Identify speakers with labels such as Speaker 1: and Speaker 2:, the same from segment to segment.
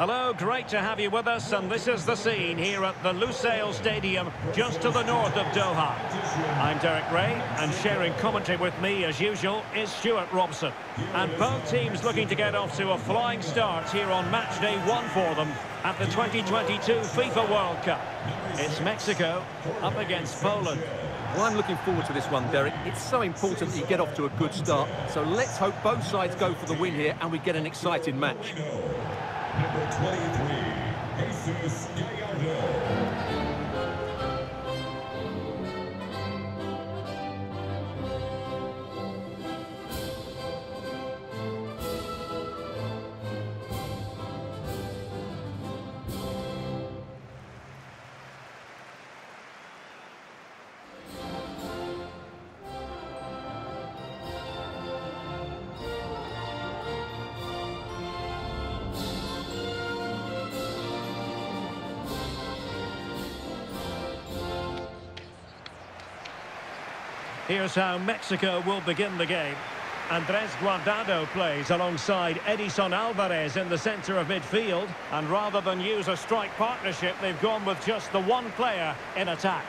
Speaker 1: Hello, great to have you with us, and this is the scene here at the Lusail Stadium, just to the north of Doha. I'm Derek Ray, and sharing commentary with me, as usual, is Stuart Robson. And both teams looking to get off to a flying start here on match day one for them at the 2022 FIFA World Cup. It's Mexico up against Poland.
Speaker 2: Well, I'm looking forward to this one, Derek. It's so important that you get off to a good start. So let's hope both sides go for the win here and we get an exciting match.
Speaker 3: Number 23, Jesus
Speaker 1: Here's how Mexico will begin the game. Andres Guardado plays alongside Edson Alvarez in the centre of midfield. And rather than use a strike partnership, they've gone with just the one player in attack.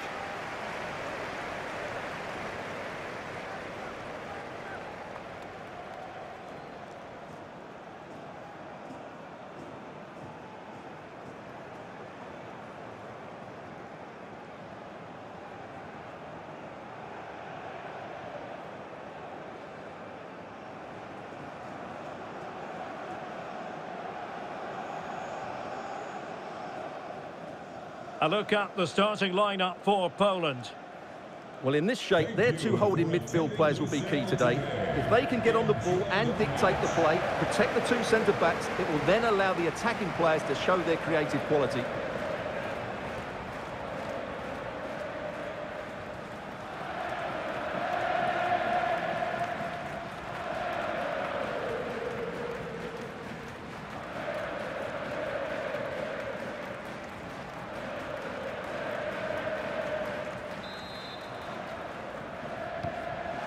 Speaker 1: A look at the starting lineup for Poland.
Speaker 2: Well, in this shape, their two holding midfield players will be key today. If they can get on the ball and dictate the play, protect the two centre-backs, it will then allow the attacking players to show their creative quality.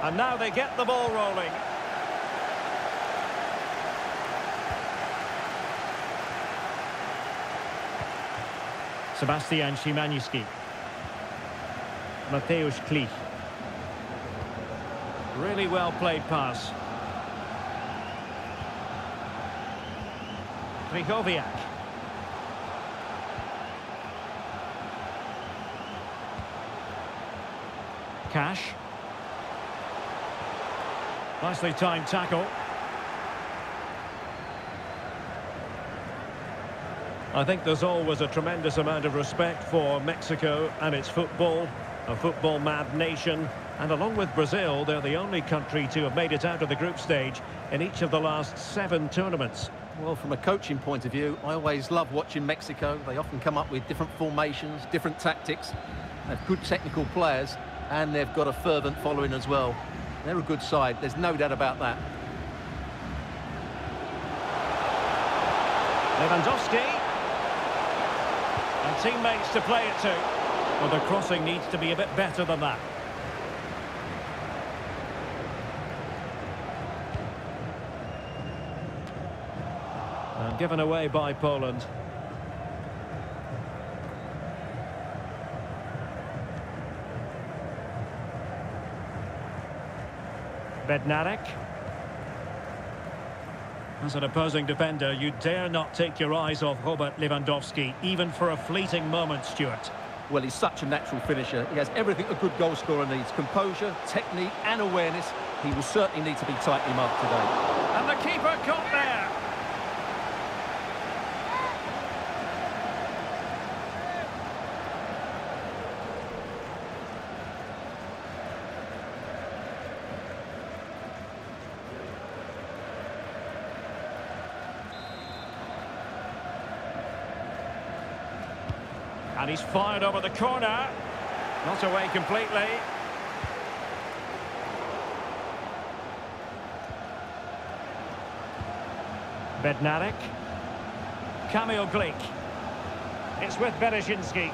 Speaker 1: And now they get the ball rolling. Sebastian Szymanski. Mateusz Klich. Really well played pass. Krychowiak. Cash. Nicely timed tackle. I think there's always a tremendous amount of respect for Mexico and its football, a football-mad nation. And along with Brazil, they're the only country to have made it out of the group stage in each of the last seven tournaments.
Speaker 2: Well, from a coaching point of view, I always love watching Mexico. They often come up with different formations, different tactics. They have good technical players, and they've got a fervent following as well. They're a good side, there's no doubt about that.
Speaker 1: Lewandowski. And teammates to play it to. Well, the crossing needs to be a bit better than that. And given away by Poland. Bednarek. As an opposing defender, you dare not take your eyes off Robert Lewandowski, even for a fleeting moment, Stuart.
Speaker 2: Well, he's such a natural finisher. He has everything a good goal scorer needs. Composure, technique and awareness. He will certainly need to be tightly marked today.
Speaker 1: And the keeper caught there. And he's fired over the corner. Not away completely. Bednarek. Kamil Glik. It's with Bereszyński.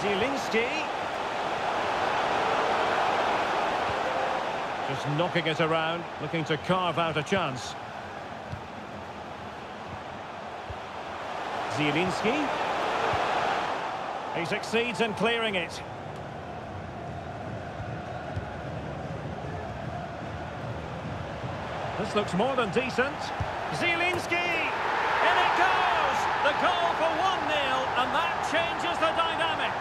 Speaker 1: Zielinski. Just knocking it around, looking to carve out a chance. Zielinski. He succeeds in clearing it. This looks more than decent. Zielinski! In it goes! The goal for 1-0, and that changes the dynamic.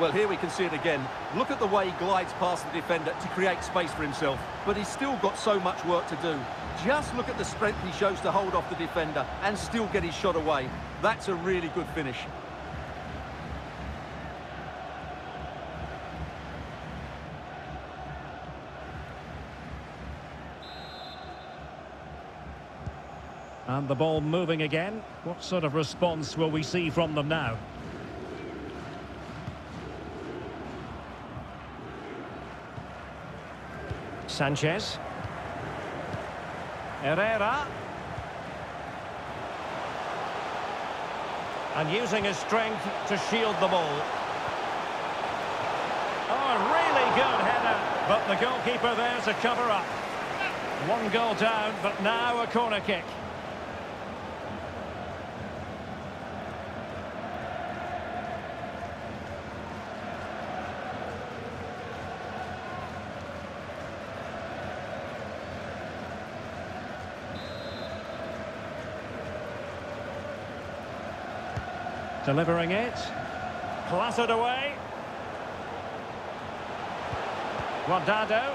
Speaker 2: Well, here we can see it again. Look at the way he glides past the defender to create space for himself. But he's still got so much work to do. Just look at the strength he shows to hold off the defender and still get his shot away. That's a really good finish.
Speaker 1: And the ball moving again. What sort of response will we see from them now? Sanchez. Herrera. And using his strength to shield the ball. Oh, really good header. But the goalkeeper there to cover up. One goal down, but now a corner kick. Delivering it. Clattered away. Guardado.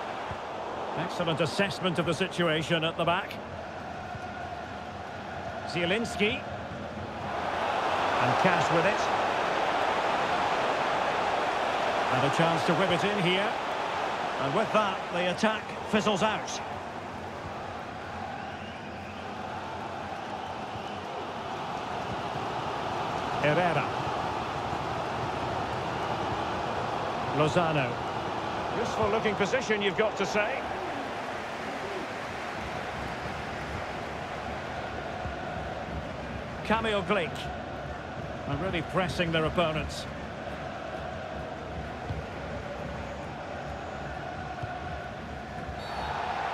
Speaker 1: Excellent assessment of the situation at the back. Zielinski. And Cash with it. And a chance to whip it in here. And with that, the attack fizzles out. Herrera. Lozano. Useful looking position, you've got to say. Kamil Glik. And really pressing their opponents.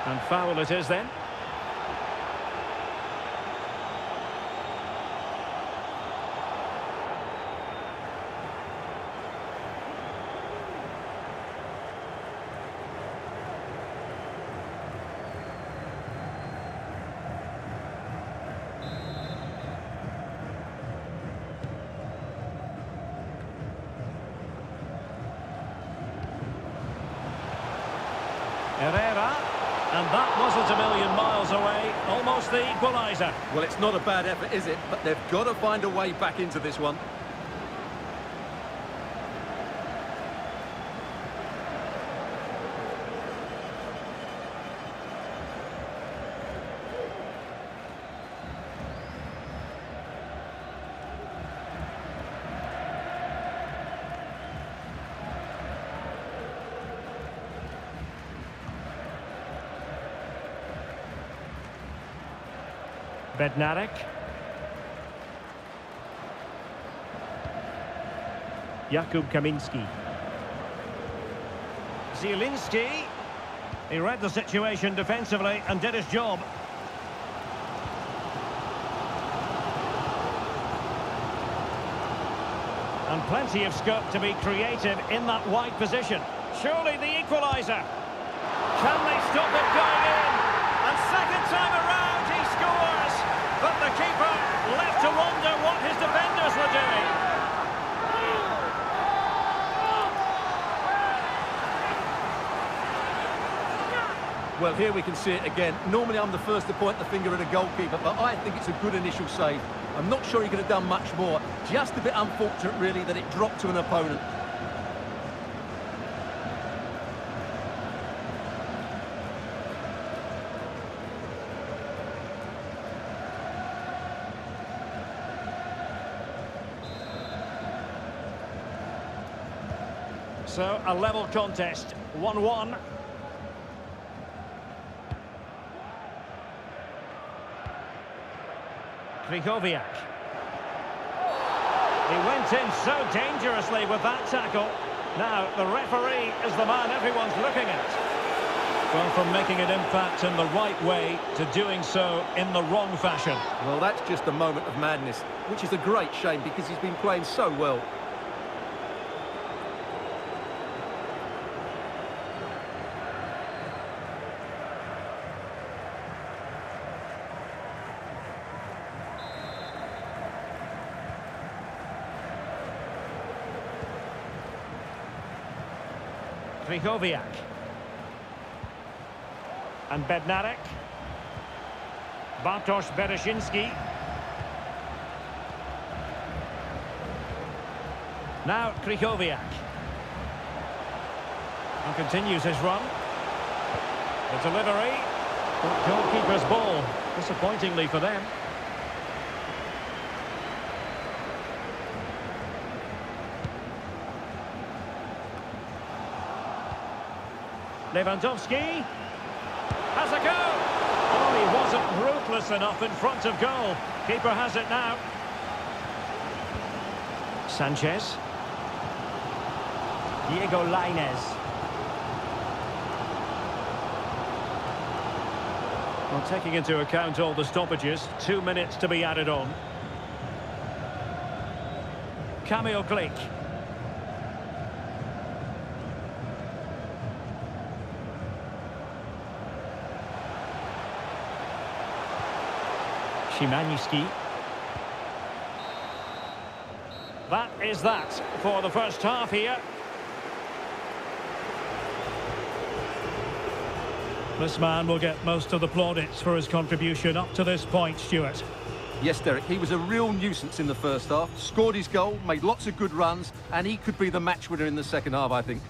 Speaker 1: And foul it is then. Herrera. And that wasn't a million miles away. Almost the equaliser.
Speaker 2: Well, it's not a bad effort, is it? But they've got to find a way back into this one.
Speaker 1: Bednarek. Jakub Kaminski. Zielinski. He read the situation defensively and did his job. And plenty of scope to be creative in that wide position. Surely the equaliser. Can they stop it going in? And second time around, he scores. But the keeper left to wonder what his
Speaker 2: Well, here we can see it again. Normally I'm the first to point the finger at a goalkeeper, but I think it's a good initial save. I'm not sure he could have done much more. Just a bit unfortunate, really, that it dropped to an opponent.
Speaker 1: So, a level contest, 1-1. Krychowiak. He went in so dangerously with that tackle. Now, the referee is the man everyone's looking at. Well, from making an impact in the right way to doing so in the wrong fashion.
Speaker 2: Well, that's just a moment of madness, which is a great shame because he's been playing so well.
Speaker 1: Krychowiak. And Bednarek. Bartosz Bereszyński. Now Krychowiak. And continues his run. The delivery. Goalkeeper's ball. Disappointingly for them. Lewandowski has a go. Oh, he wasn't ruthless enough in front of goal. Keeper has it now. Sanchez. Diego Lainez. Well, taking into account all the stoppages, two minutes to be added on. Kamil Glik. Szymański. That is that for the first half here. This man will get most of the plaudits for his contribution up to this point, Stuart.
Speaker 2: Yes, Derek, he was a real nuisance in the first half. Scored his goal, made lots of good runs, and he could be the match winner in the second half, I think.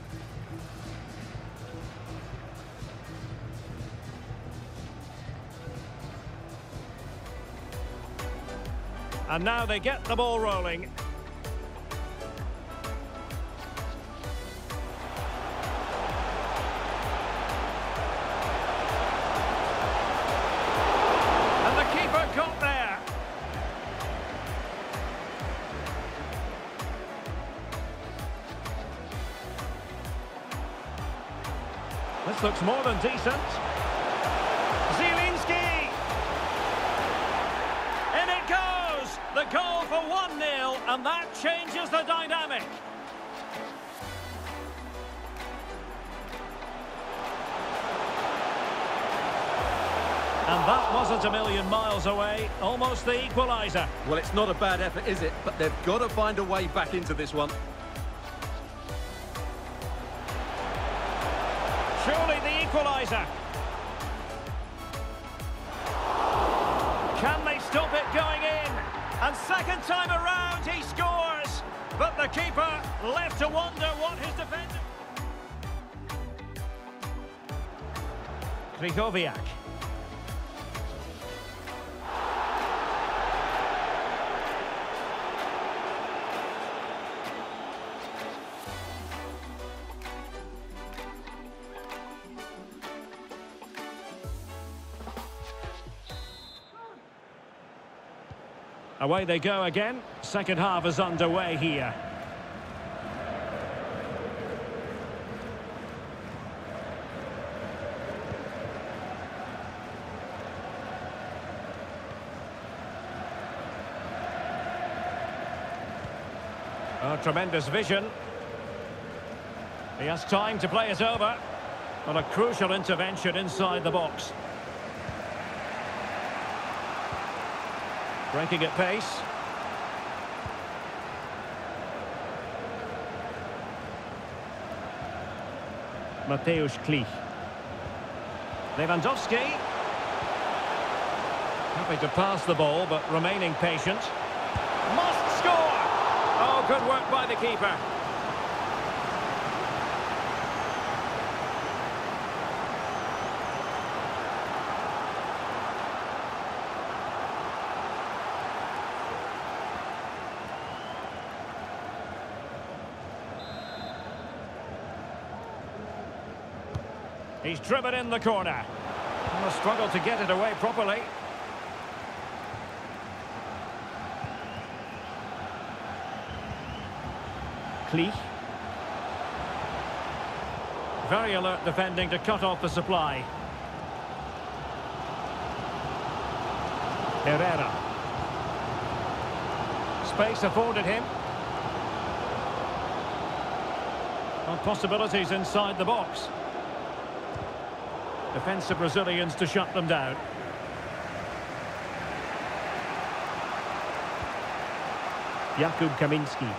Speaker 1: And now they get the ball rolling. And the keeper got there. This looks more than decent. And that changes the dynamic. And that wasn't a million miles away, almost the equaliser.
Speaker 2: Well, it's not a bad effort, is it? But they've got to find a way back into this one.
Speaker 1: Surely the equaliser. Second time around, he scores. But the keeper left to wonder what his defender... Krychowiak. Away they go again. Second half is underway here. Oh, tremendous vision. He has time to play it over. But a crucial intervention inside the box. Breaking at pace. Mateusz Klich. Lewandowski. Happy to pass the ball, but remaining patient. Must score! Oh, good work by the keeper. He's driven in the corner. And a struggle to get it away properly. Klich. Very alert defending to cut off the supply. Herrera. Space afforded him. And possibilities inside the box. Defensive Brazilians to shut them down. Jakub Kaminski.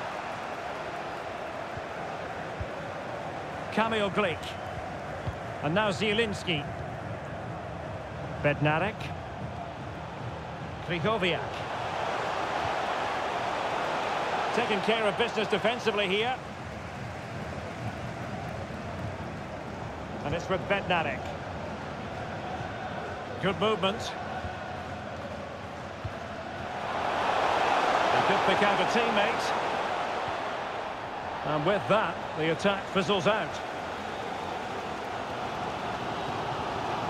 Speaker 1: Kamil Glik. And now Zielinski. Bednarek. Krychowiak. Taking care of business defensively here. And it's with Bednarek. Good movement. He could pick out a teammate. And with that, the attack fizzles out.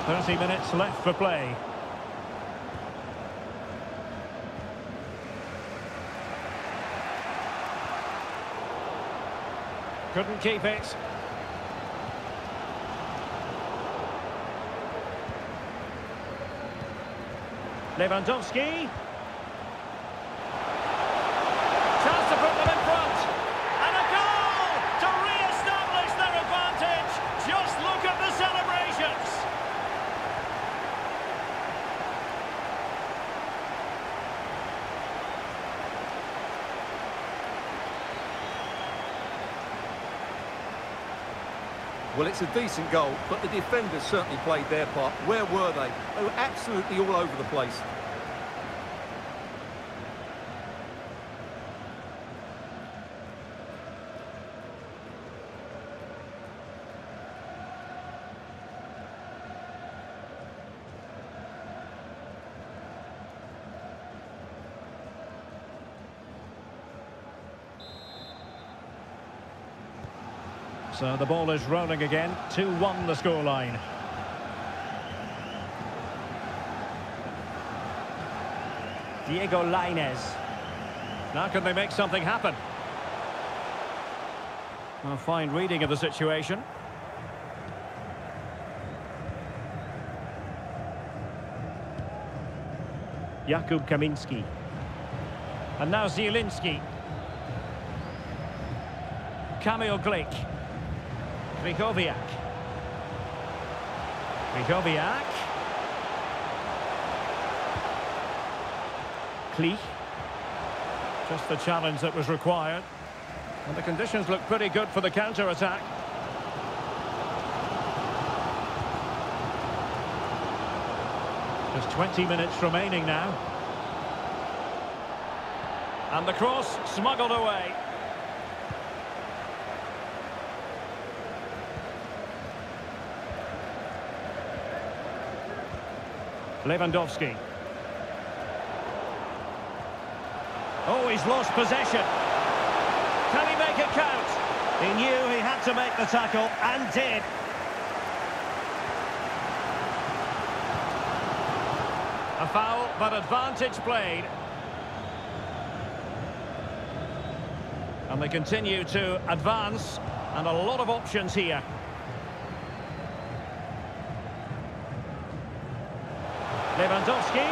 Speaker 1: 30 minutes left for play. Couldn't keep it. Lewandowski. Chance to put them in front. And a goal to re-establish their advantage. Just look at the celebrations.
Speaker 2: Well, it's a decent goal, but the defenders certainly played their part. Where were they? They were absolutely all over the place.
Speaker 1: So the ball is rolling again. 2-1 the scoreline. Diego Lainez. Now can they make something happen? A fine reading of the situation. Jakub Kaminski. And now Zielinski. Kamil Glik. Krychowiak. Krychowiak. Klich. Just the challenge that was required. And the conditions look pretty good for the counter-attack. Just 20 minutes remaining now. And the cross smuggled away. Lewandowski. Oh, he's lost possession. Can he make it count? He knew he had to make the tackle, and did. A foul, but advantage played. And they continue to advance, and a lot of options here. Lewandowski.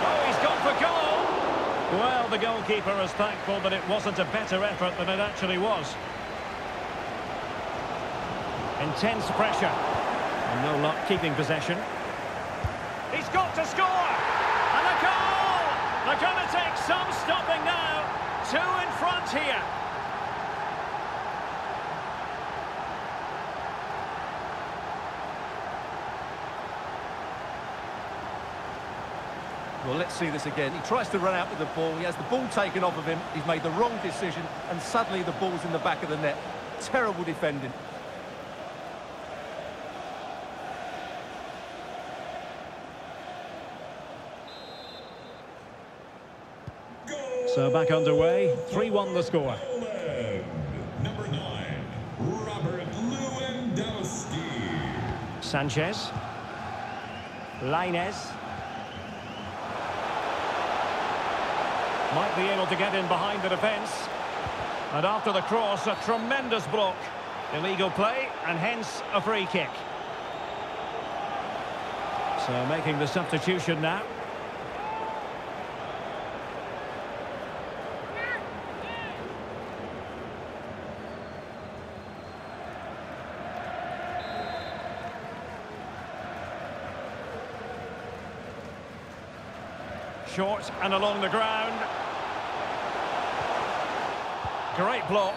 Speaker 1: Oh, he's gone for goal. Well, the goalkeeper is thankful that it wasn't a better effort than it actually was. Intense pressure. And no luck keeping possession. He's got to score! And a goal! They're going to take some stopping now. Two in front here.
Speaker 2: Well, let's see this again. He tries to run out with the ball. He has the ball taken off of him. He's made the wrong decision, and suddenly the ball's in the back of the net. Terrible defending.
Speaker 1: So back underway. 3-1 the score.
Speaker 3: Number nine, Robert Lewandowski.
Speaker 1: Sanchez. Lainez. Might be able to get in behind the defence. And after the cross, a tremendous block. Illegal play, and hence a free kick. So making the substitution now. Short and along the ground. Great block.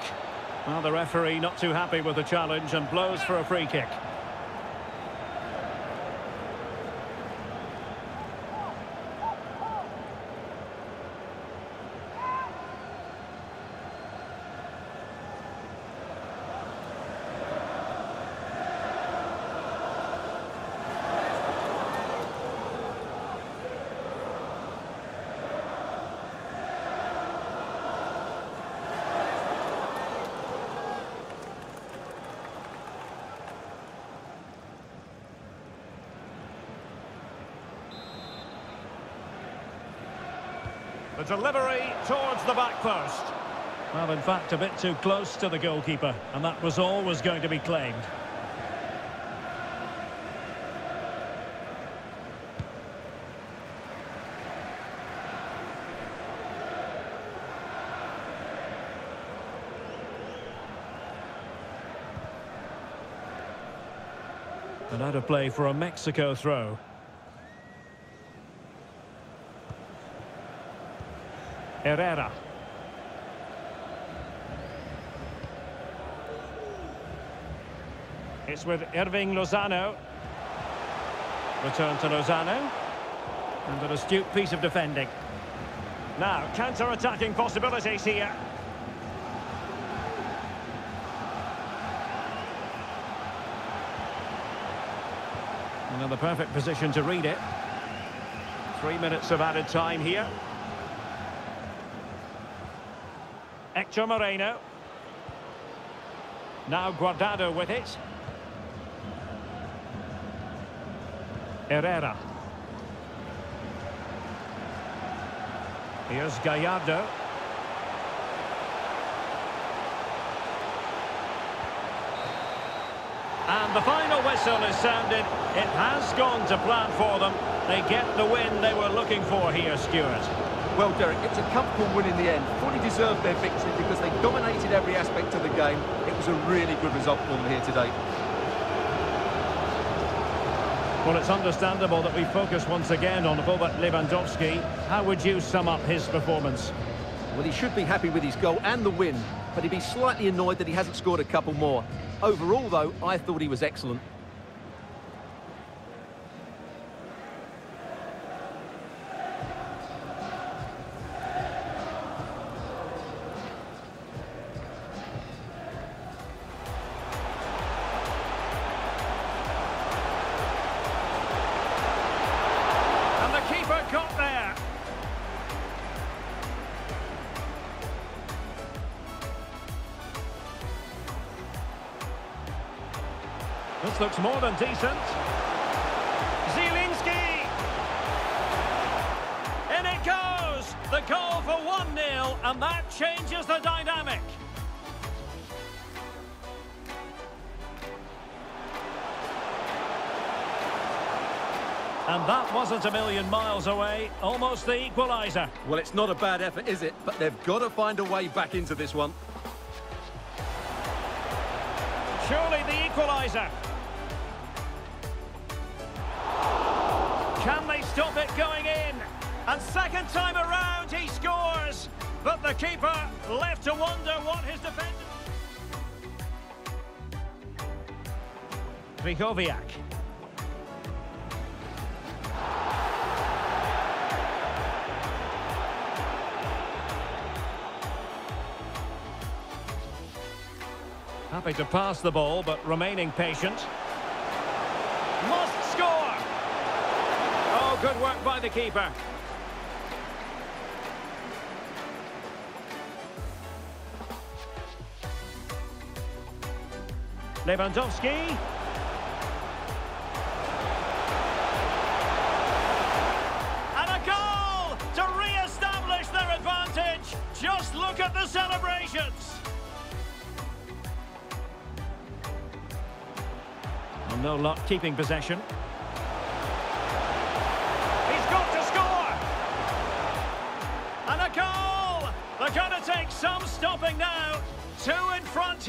Speaker 1: Well, the referee not too happy with the challenge and blows for a free kick. The delivery towards the back post. Well, in fact, a bit too close to the goalkeeper, and that was always going to be claimed. And out of play for a Mexico throw. Herrera. It's with Hirving Lozano. Return to Lozano. And an astute piece of defending. Now, counter-attacking possibilities here. Another perfect position to read it. Three minutes of added time here. Hector Moreno. Now Guardado with it. Herrera. Here's Gallardo. And the final whistle is sounded. It has gone to plan for them. They get the win they were looking for here, Stuart.
Speaker 2: Well, Derek, it was a comfortable win in the end. Fully deserved their victory because they dominated every aspect of the game. It was a really good result for them here today.
Speaker 1: Well, it's understandable that we focus once again on Robert Lewandowski. How would you sum up his performance?
Speaker 2: Well, he should be happy with his goal and the win, but he'd be slightly annoyed that he hasn't scored a couple more. Overall, though, I thought he was excellent.
Speaker 1: This looks more than decent. Zielinski! In it goes! The goal for 1-0, and that changes the dynamic. And that wasn't a million miles away, almost the equaliser.
Speaker 2: Well, it's not a bad effort, is it? But they've got to find a way back into this one.
Speaker 1: Surely the equaliser. Stop it going in? And second time around he scores. But the keeper left to wonder what his defender... Krychowiak. Happy to pass the ball, but remaining patient. Must good work by the keeper. Lewandowski. And a goal to re-establish their advantage. Just look at the celebrations. No luck keeping possession.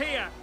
Speaker 1: Here.